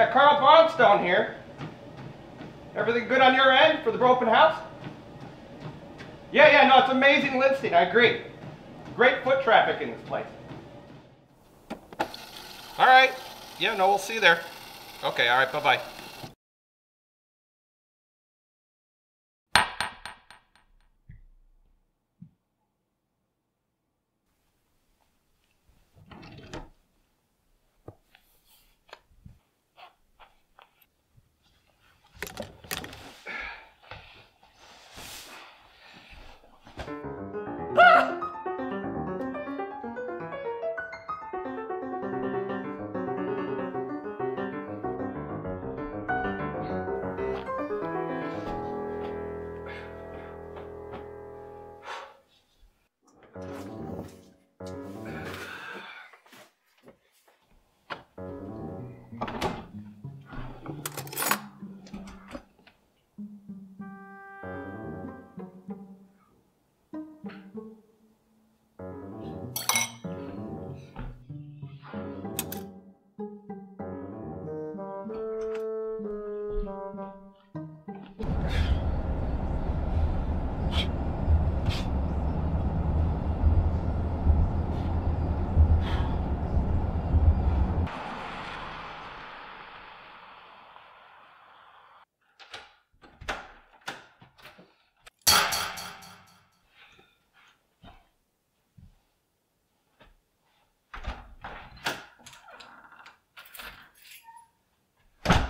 Yeah, Carl Brownstone here. Everything good on your end for the open house? Yeah, yeah, no, it's amazing listing. I agree. Great foot traffic in this place. All right. Yeah, no, we'll see you there. Okay, all right, bye bye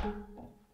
bye. What? The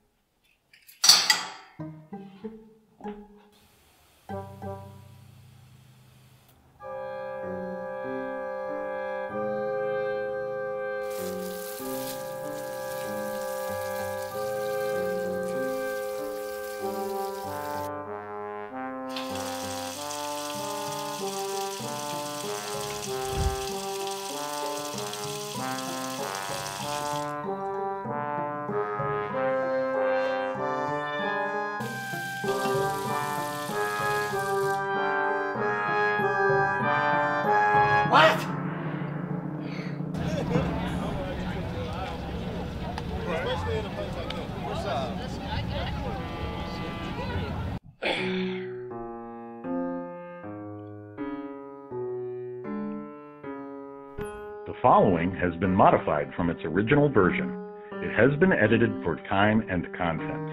following has been modified from its original version. It has been edited for time and content.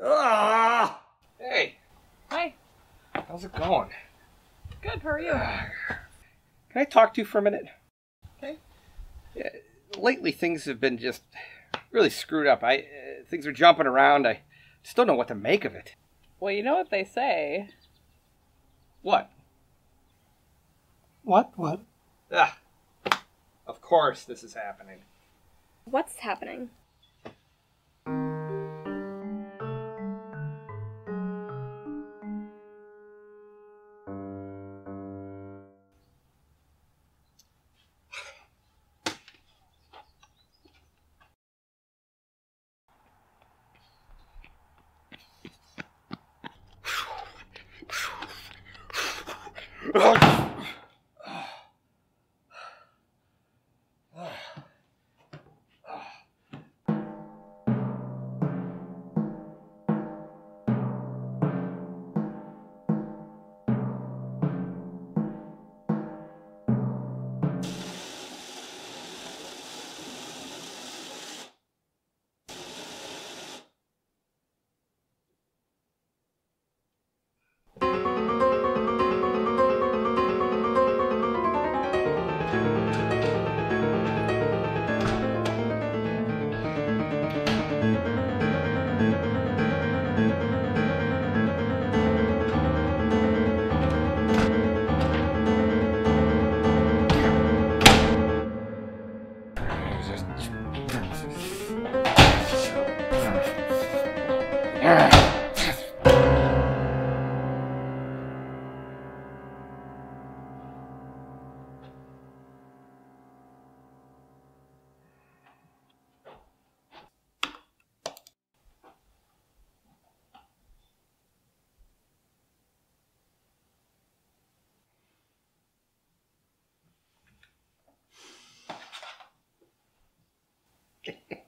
Ah! Hey, Hi. how's it going? Good. How are you? Can I talk to you for a minute? Okay. Yeah, lately things have been just really screwed up. I uh, things are jumping around. I just don't know what to make of it. Well, you know what they say. What? What? What? Ah, of course this is happening. What's happening? Oh, okay.